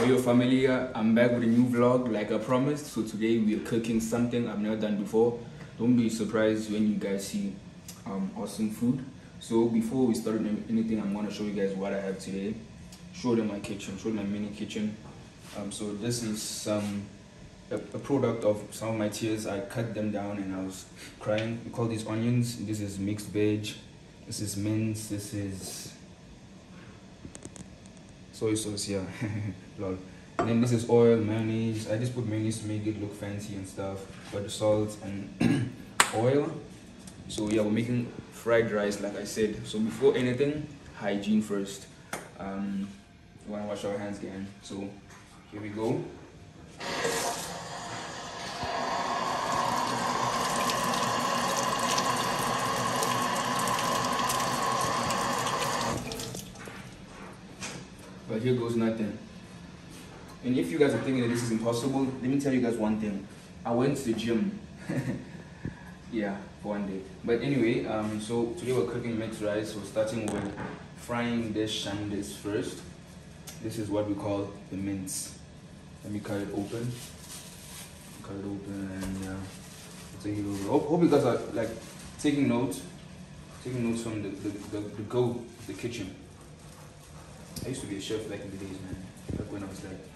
Hey family. I'm back with a new vlog like I promised. So today we are cooking something I've never done before. Don't be surprised when you guys see um, awesome food. So before we start anything, I'm gonna show you guys what I have today. Show them my kitchen, show them my mini kitchen. Um, so this is some a, a product of some of my tears. I cut them down and I was crying. We call these onions. This is mixed veg. This is mince. This is soy sauce yeah lol and then this is oil mayonnaise. I just put mayonnaise to make it look fancy and stuff. But the salt and oil. So yeah we're making fried rice like i said. So before anything hygiene first. Um we want to wash our hands again. So here we go. But here goes nothing. And if you guys are thinking that this is impossible, let me tell you guys one thing. I went to the gym. yeah, for one day. But anyway, um, so today we're cooking mixed rice. We're starting with frying this shandes first. This is what we call the mince. Let me cut it open. Cut it open and uh, take it over. Hope, hope you guys are like taking notes, taking notes from the the, the, the go the kitchen. I used to be a chef back in the days, man. Back when I was like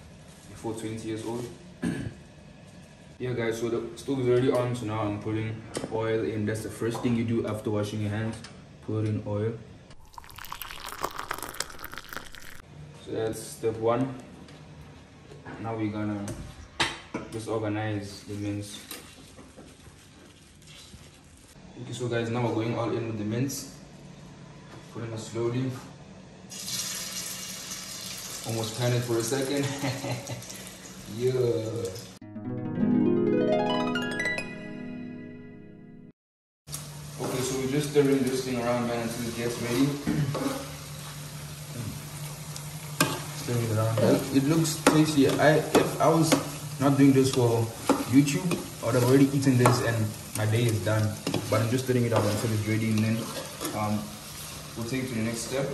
before 20 years old. yeah, guys. So the stove is already on. So now I'm putting oil in. That's the first thing you do after washing your hands. Put in oil. So that's step one. Now we're gonna just organize the mince. Okay, so guys, now we're going all in with the mince. Putting it slowly. Almost panicked for a second. yeah. Okay, so we're just stirring this thing around, man, until it gets ready. Stirring it around. It, it looks tasty. I if I was not doing this for YouTube, I would have already eaten this and my day is done. But I'm just stirring it out until it's ready, and then um, we'll take it to the next step.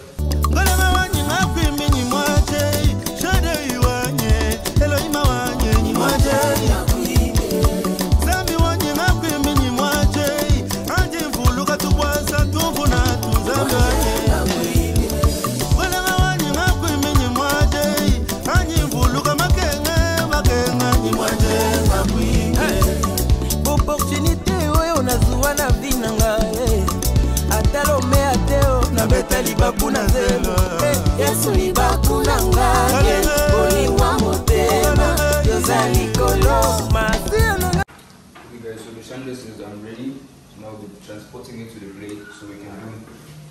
Okay guys, so the shandas is um, ready. So now we're transporting it to the plate so we can do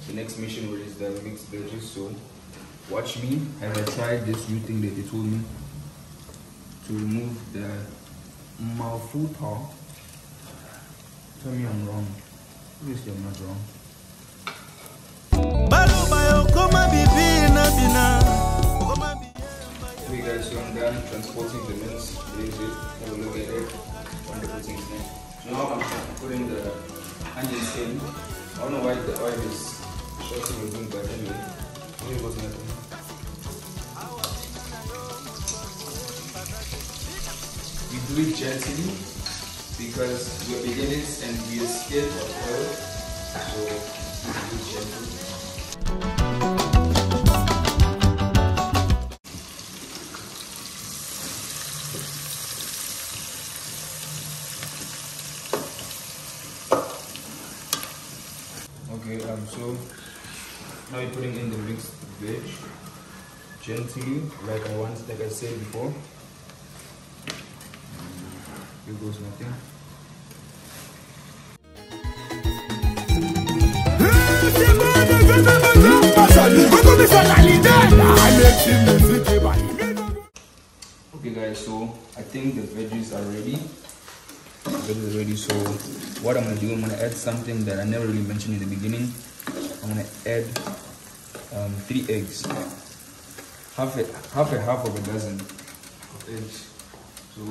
the next mission which is the mixed veggies. So watch me as I try this new thing that they told me to remove the malfuta. Tell me I'm wrong. Obviously I'm not wrong. baloba yokoma bibi na bina okoma Okay guys, so I'm done transporting the mince. There's it. Have a look at it. Wonderful things there. Now I'm putting the onion skin. I don't know why the oil is shorting me, but anyway, it was nothing. We do it gently because we're beginners and we are scared of oil. So we do it gently. So now you're putting in the mixed veg gently, like I want, like I said before. Here goes nothing. Okay, guys, so I think the veggies are ready. The veggies are ready. So what I'm gonna do, I'm gonna add something that I never really mentioned in the beginning. I'm gonna add um, three eggs, half a half a half of a dozen of eggs. So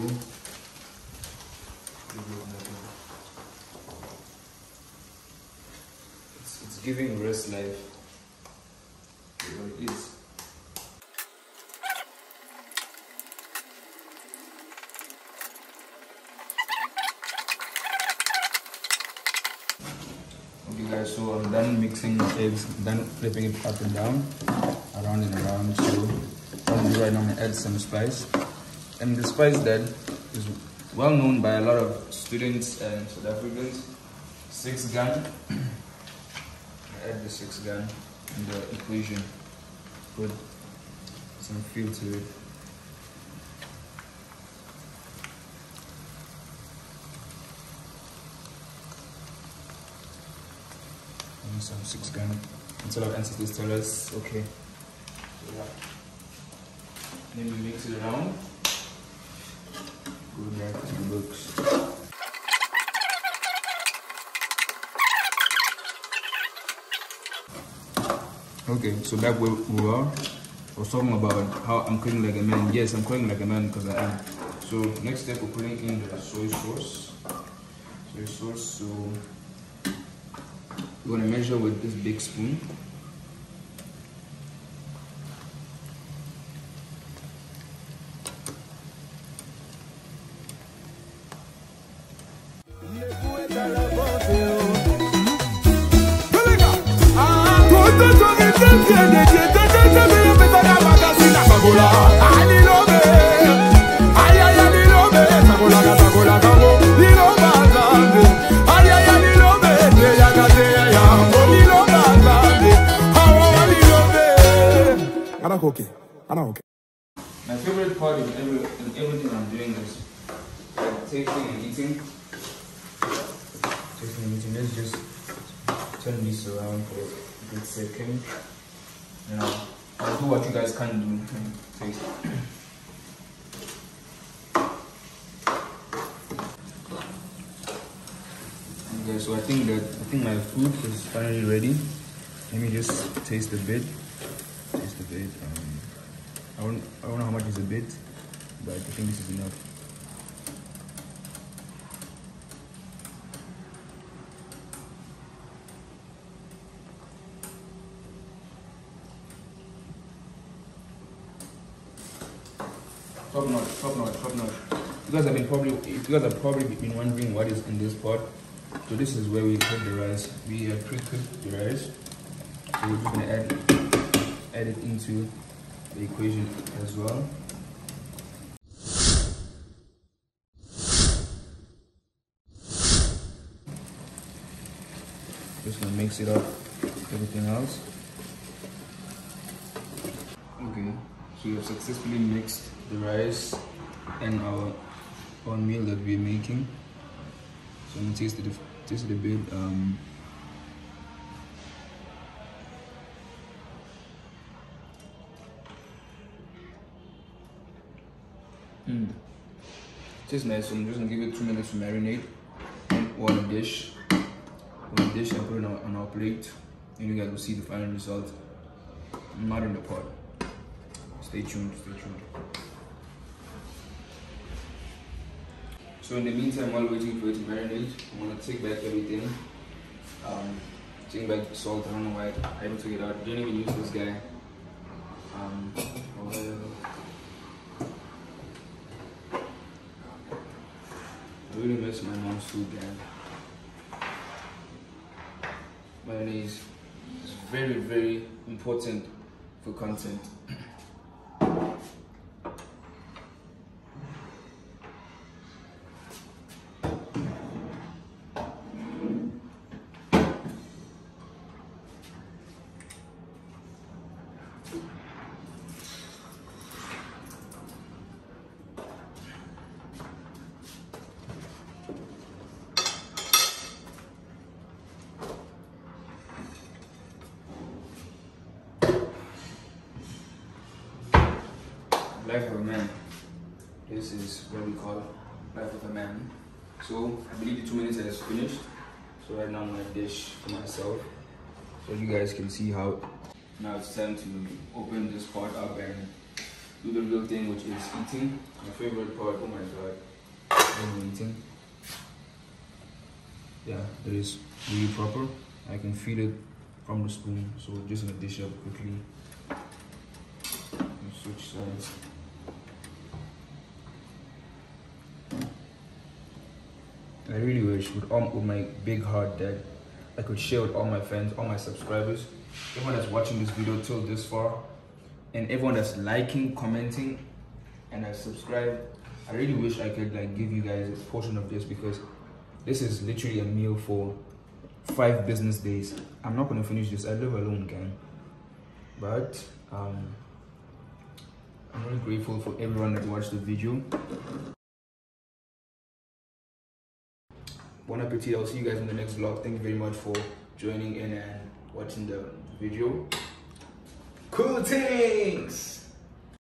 it's, it's giving rest life. It is. So I'm done mixing the eggs, done flipping it up and down, around and around. So what I'm right now, I'm gonna add some spice. And the spice that is well known by a lot of students and South Africans. Six gun. add the six gun in the equation. Put some feel to it. Some six gun. Our ancestors tell us, okay. So yeah. Then we mix it around. Go back to the books. Okay, so back where we are, I was talking about how I'm cooking like a man. Yes, I'm cooking like a man because I am. So next step, we're putting in the soy sauce. Soy sauce. So we're gonna measure with this big spoon. Don't cook it. I don't okay. My favorite part in, every, in everything I'm doing is tasting and eating. Tasting and eating. Let's just turn this around for a good second. Now, I'll do what you guys can't do. Taste. Okay, so I think that I think my food is finally ready. Let me just taste a bit. Bit. Um, I don't I don't know how much is a bit, but I think this is enough. Top notch, top notch, top notch. You guys have been probably you guys have probably been wondering what is in this pot. So this is where we cook the rice. We have pre-cooked the rice. So we're just gonna add add it into the equation as well. Just gonna mix it up everything else. Okay, so we have successfully mixed the rice and our own meal that we're making. So I'm gonna taste it, taste it a bit. Um, mm. Tastes nice. So I'm just gonna give it two minutes to marinate on a dish. On a dish and put it on, on our plate. And you guys will see the final result. Not in the pot. Stay tuned. Stay tuned. So in the meantime, while waiting for it to marinate, I'm gonna take back everything. Um, take back the salt. I don't know why I even took it out. I Didn't even use this guy. Um, oil. I really miss my mom's food. Mayonnaise is very, very important for content. Life of a man. This is what we call life of a man. So I believe the two minutes has finished. So right now I'm gonna dish for myself. So you guys can see how now it's time to open this pot up and do the real thing which is eating. My favorite part, oh my god. I'm eating. Yeah, that is really proper. I can feel it from the spoon. So just gonna dish up quickly. Switch sides. I really wish with all with my big heart that I could share with all my friends, all my subscribers, everyone that's watching this video till this far, and everyone that's liking, commenting, and has subscribe. I really wish I could like give you guys a portion of this because this is literally a meal for five business days. I'm not gonna finish this. I live alone, gang. But um, I'm really grateful for everyone that watched the video. Bon appetit. I'll see you guys in the next vlog. Thank you very much for joining in and watching the video. Cool things!